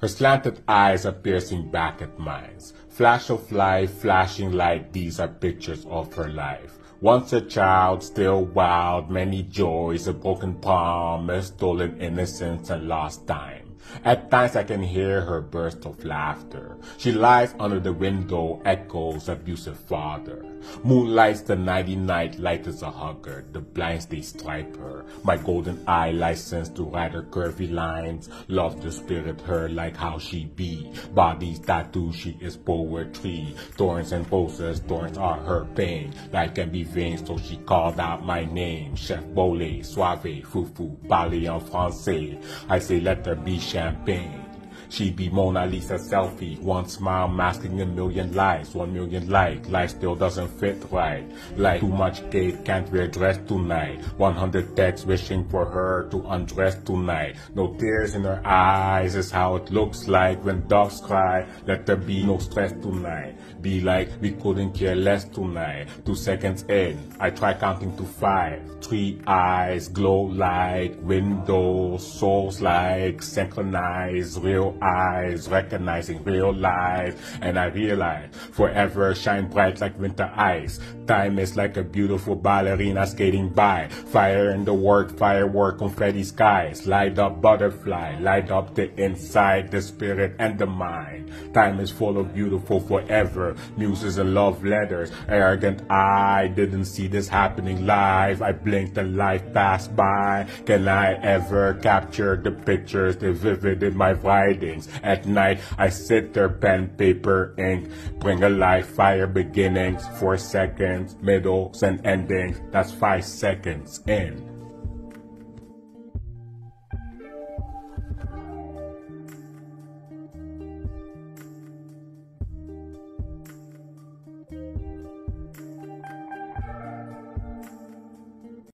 Her slanted eyes are piercing back at mine. Flash of light, flashing light, these are pictures of her life. Once a child, still wild, many joys, a broken palm, a stolen innocence, and lost time. At times I can hear her burst of laughter. She lies under the window, echoes abusive father. Moonlights the nighty night, light as a hugger. The blinds they stripe her. My golden eye licensed to write her curvy lines. Love the spirit her like how she be. Body's tattoo, she is poetry. Thorns and roses, thorns are her pain. Life can be vain, so she called out my name. Chef Bole, Suave, Fufu, parlez en français. I say let there be champagne She be Mona Lisa selfie, one smile masking a million lies, one million like, life still doesn't fit right. Like too much cake, can't wear dress tonight. 100 texts wishing for her to undress tonight. No tears in her eyes is how it looks like when dogs cry. Let there be no stress tonight. Be like we couldn't care less tonight. Two seconds in, I try counting to five. Three eyes glow like windows, souls like synchronized, real eyes, recognizing real life, and I realize forever shine bright like winter ice. Time is like a beautiful ballerina skating by. Fire in the work, firework, confetti skies. Light up butterfly, light up the inside, the spirit and the mind. Time is full of beautiful forever. Muses and love letters. Arrogant I didn't see this happening live. I blinked and life passed by. Can I ever capture the pictures, the vivid in my At night, I sit there, pen, paper, ink, bring a alive fire beginnings, four seconds, middles and endings. That's five seconds in.